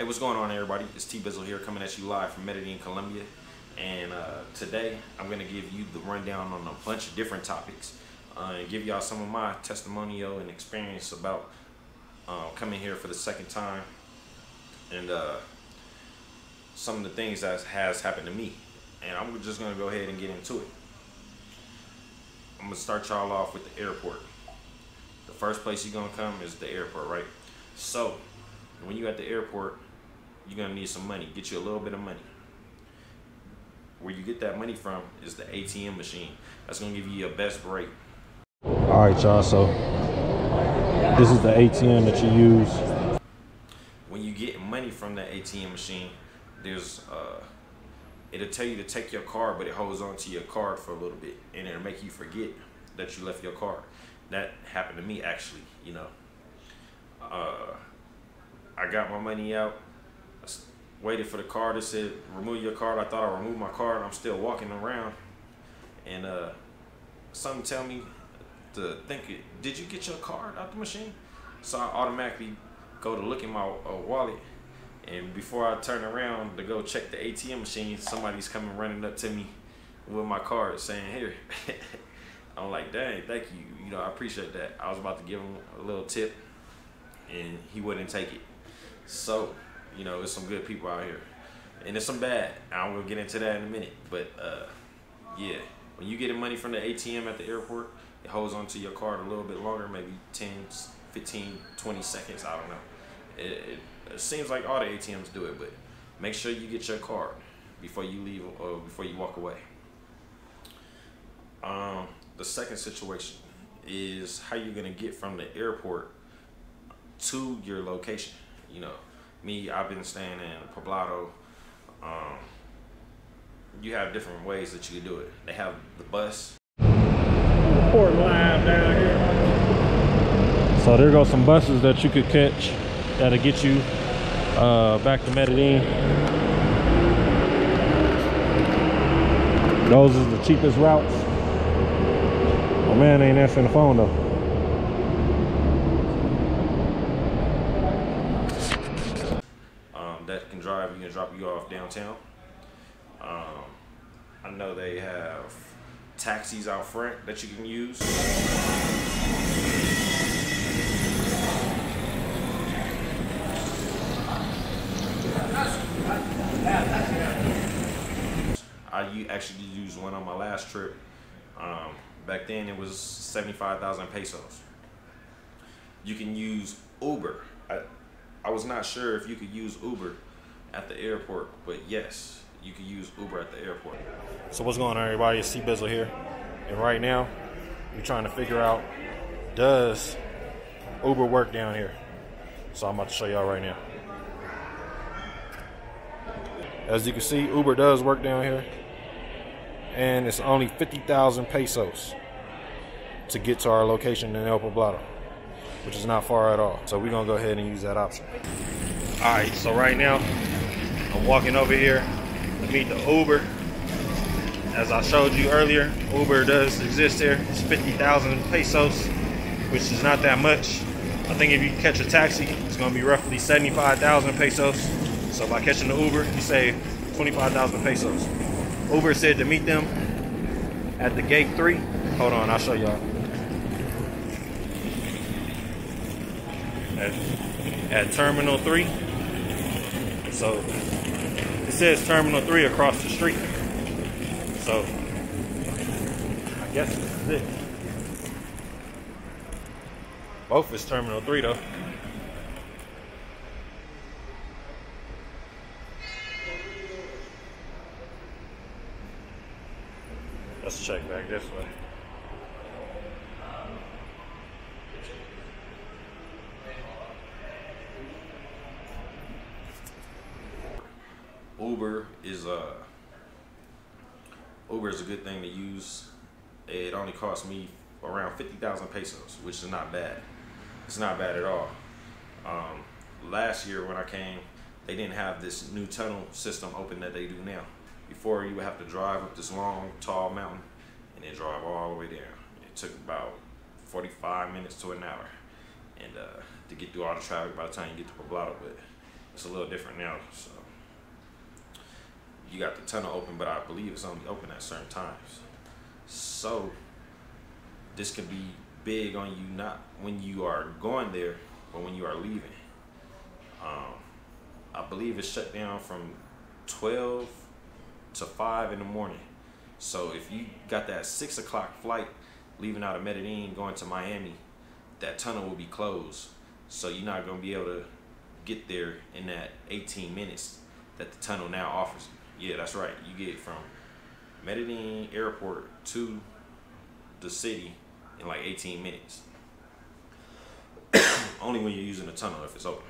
Hey, what's going on, everybody? It's T Bizzle here, coming at you live from Medellin, Colombia. And uh, today, I'm going to give you the rundown on a bunch of different topics uh, and give y'all some of my testimonial and experience about uh, coming here for the second time and uh, some of the things that has happened to me. And I'm just going to go ahead and get into it. I'm going to start y'all off with the airport. The first place you're going to come is the airport, right? So, when you at the airport, you're gonna need some money. Get you a little bit of money. Where you get that money from is the ATM machine. That's gonna give you your best rate. All right, y'all. So this is the ATM that you use. When you get money from that ATM machine, there's uh, it'll tell you to take your card, but it holds on to your card for a little bit, and it'll make you forget that you left your card. That happened to me actually. You know, uh, I got my money out waited for the card. It said, remove your card. I thought I removed my card. I'm still walking around. And uh, something tell me to think, it, did you get your card out the machine? So I automatically go to look in my uh, wallet. And before I turn around to go check the ATM machine, somebody's coming running up to me with my card saying, here. I'm like, dang, thank you. You know, I appreciate that. I was about to give him a little tip and he wouldn't take it. So you know, there's some good people out here, and there's some bad. I'm gonna get into that in a minute, but uh, yeah, when you get money from the ATM at the airport, it holds onto your card a little bit longer, maybe 10, 15, 20 seconds. I don't know. It, it, it seems like all the ATMs do it, but make sure you get your card before you leave or before you walk away. Um, the second situation is how you're gonna get from the airport to your location. You know, me, I've been staying in Poblado. Um, you have different ways that you can do it. They have the bus. Port live down here. So there go some buses that you could catch that'll get you uh, back to Medellin. Those is the cheapest routes. Oh man ain't answering the phone though. Drive, we can drop you off downtown. Um, I know they have taxis out front that you can use. I actually used one on my last trip. Um, back then it was 75,000 pesos. You can use Uber. I, I was not sure if you could use Uber at the airport, but yes, you can use Uber at the airport. So what's going on, everybody? It's T Bizzle here, and right now we're trying to figure out does Uber work down here. So I'm about to show y'all right now. As you can see, Uber does work down here, and it's only 50,000 pesos to get to our location in El Poblado, which is not far at all. So we're gonna go ahead and use that option. All right, so right now I'm walking over here to meet the Uber. As I showed you earlier, Uber does exist here. It's 50,000 pesos, which is not that much. I think if you catch a taxi, it's gonna be roughly 75,000 pesos. So by catching the Uber, you save 25,000 pesos. Uber said to meet them at the gate three. Hold on, I'll show y'all. At, at terminal three. So it says Terminal 3 across the street. So, I guess this is it. Both is Terminal 3 though. Let's check back this way. Uber is a uh, Uber is a good thing to use. It only cost me around fifty thousand pesos, which is not bad. It's not bad at all. Um, last year when I came, they didn't have this new tunnel system open that they do now. Before you would have to drive up this long, tall mountain and then drive all the way down. It took about 45 minutes to an hour and uh, to get through all the traffic by the time you get to Poblado. But it's a little different now. So you got the tunnel open, but I believe it's only open at certain times. So this could be big on you not when you are going there, but when you are leaving. Um, I believe it's shut down from 12 to 5 in the morning. So if you got that 6 o'clock flight leaving out of Medellin going to Miami, that tunnel will be closed. So you're not going to be able to get there in that 18 minutes that the tunnel now offers you. Yeah, that's right. You get from Medellin Airport to the city in like 18 minutes. Only when you're using the tunnel if it's open.